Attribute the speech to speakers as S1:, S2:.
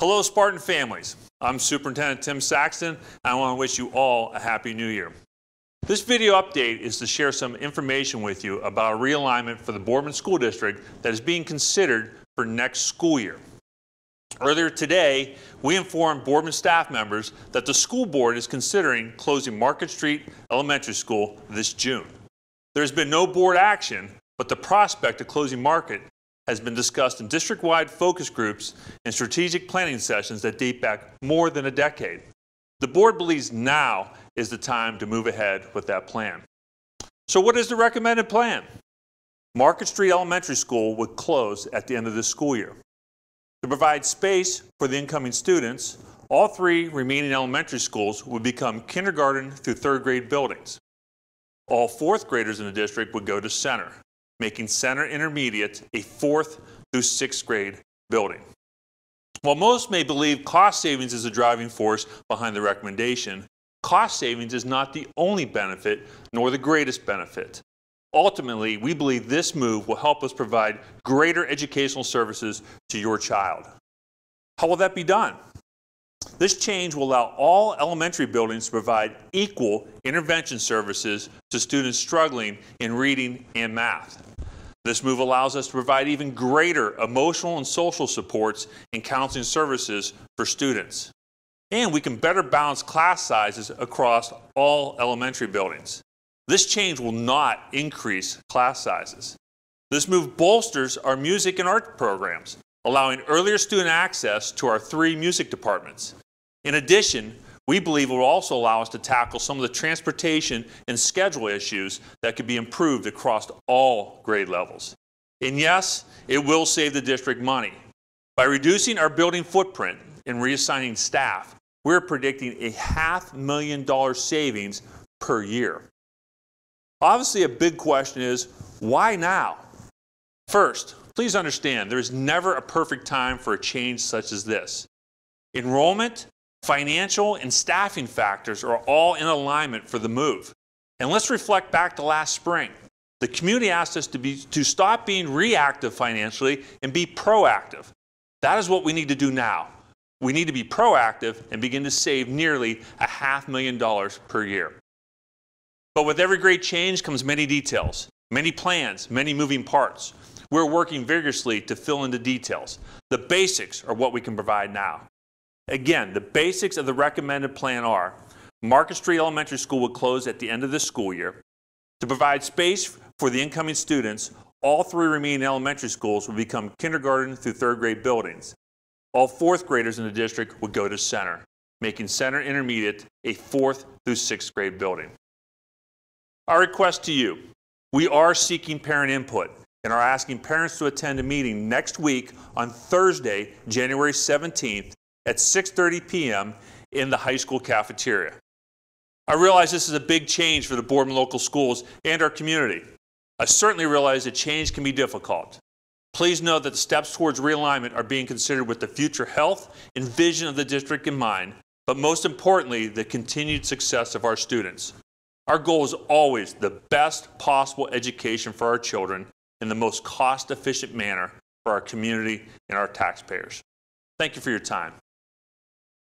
S1: Hello, Spartan families. I'm Superintendent Tim Saxton, and I want to wish you all a Happy New Year. This video update is to share some information with you about a realignment for the Boardman School District that is being considered for next school year. Earlier today, we informed Boardman staff members that the school board is considering closing Market Street Elementary School this June. There's been no board action, but the prospect of closing Market has been discussed in district-wide focus groups and strategic planning sessions that date back more than a decade. The board believes now is the time to move ahead with that plan. So what is the recommended plan? Market Street Elementary School would close at the end of this school year. To provide space for the incoming students, all three remaining elementary schools would become kindergarten through third grade buildings. All fourth graders in the district would go to center making Center Intermediate a fourth through sixth grade building. While most may believe cost savings is the driving force behind the recommendation, cost savings is not the only benefit nor the greatest benefit. Ultimately, we believe this move will help us provide greater educational services to your child. How will that be done? This change will allow all elementary buildings to provide equal intervention services to students struggling in reading and math. This move allows us to provide even greater emotional and social supports and counseling services for students. And we can better balance class sizes across all elementary buildings. This change will not increase class sizes. This move bolsters our music and art programs, allowing earlier student access to our three music departments. In addition, we believe will also allow us to tackle some of the transportation and schedule issues that could be improved across all grade levels. And yes, it will save the district money. By reducing our building footprint and reassigning staff, we're predicting a half million dollar savings per year. Obviously, a big question is why now? First, please understand there is never a perfect time for a change such as this. Enrollment Financial and staffing factors are all in alignment for the move. And let's reflect back to last spring. The community asked us to, be, to stop being reactive financially and be proactive. That is what we need to do now. We need to be proactive and begin to save nearly a half million dollars per year. But with every great change comes many details, many plans, many moving parts. We're working vigorously to fill in the details. The basics are what we can provide now. Again, the basics of the recommended plan are Market Street Elementary School would close at the end of this school year. To provide space for the incoming students, all three remaining elementary schools would become kindergarten through third grade buildings. All fourth graders in the district would go to center, making center intermediate a fourth through sixth grade building. Our request to you, we are seeking parent input and are asking parents to attend a meeting next week on Thursday, January 17th at 6.30 p.m. in the high school cafeteria. I realize this is a big change for the Boardman local schools and our community. I certainly realize that change can be difficult. Please know that the steps towards realignment are being considered with the future health and vision of the district in mind, but most importantly, the continued success of our students. Our goal is always the best possible education for our children in the most cost efficient manner for our community and our taxpayers. Thank you for your time.